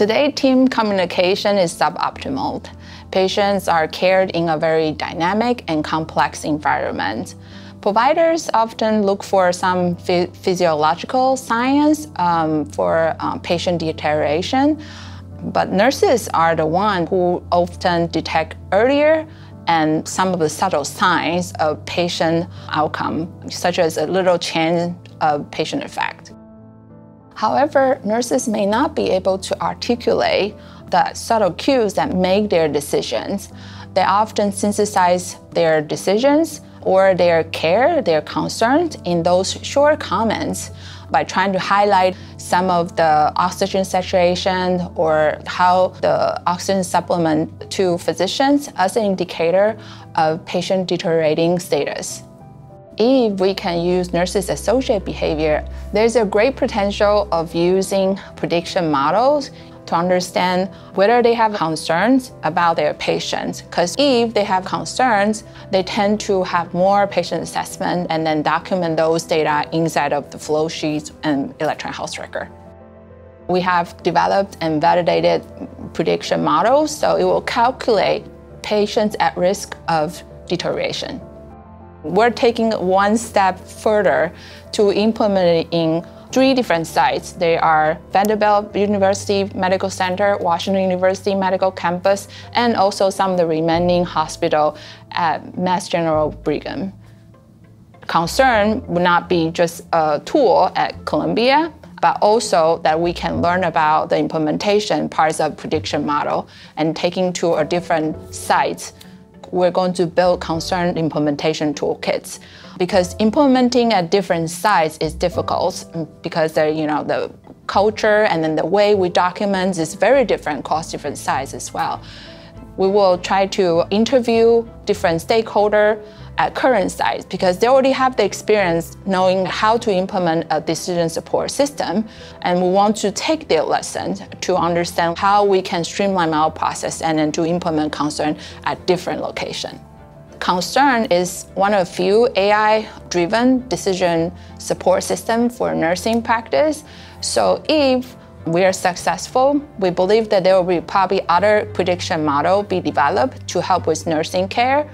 Today, team communication is suboptimal. Patients are cared in a very dynamic and complex environment. Providers often look for some physiological signs um, for um, patient deterioration, but nurses are the ones who often detect earlier and some of the subtle signs of patient outcome, such as a little change of patient effect. However, nurses may not be able to articulate the subtle cues that make their decisions. They often synthesize their decisions or their care, their concerns in those short comments by trying to highlight some of the oxygen saturation or how the oxygen supplement to physicians as an indicator of patient deteriorating status. If we can use nurses associate behavior, there's a great potential of using prediction models to understand whether they have concerns about their patients. Because if they have concerns, they tend to have more patient assessment and then document those data inside of the flow sheets and electronic health record. We have developed and validated prediction models, so it will calculate patients at risk of deterioration. We're taking one step further to implement it in three different sites. They are Vanderbilt University Medical Center, Washington University Medical Campus, and also some of the remaining hospital at Mass General Brigham. Concern would not be just a tool at Columbia, but also that we can learn about the implementation parts of prediction model and taking to a different sites. We're going to build concern implementation toolkits because implementing at different sites is difficult mm, because the you know the culture and then the way we document is very different across different sites as well. We will try to interview different stakeholders at current sites because they already have the experience knowing how to implement a decision support system. And we want to take their lessons to understand how we can streamline our process and then to implement concern at different locations. Concern is one of few AI-driven decision support system for nursing practice. So if we are successful, we believe that there will be probably other prediction model be developed to help with nursing care.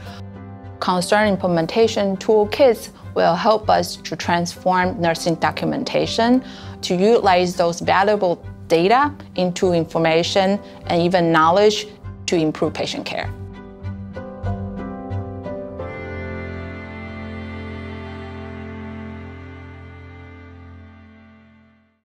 Concern implementation toolkits will help us to transform nursing documentation to utilize those valuable data into information and even knowledge to improve patient care.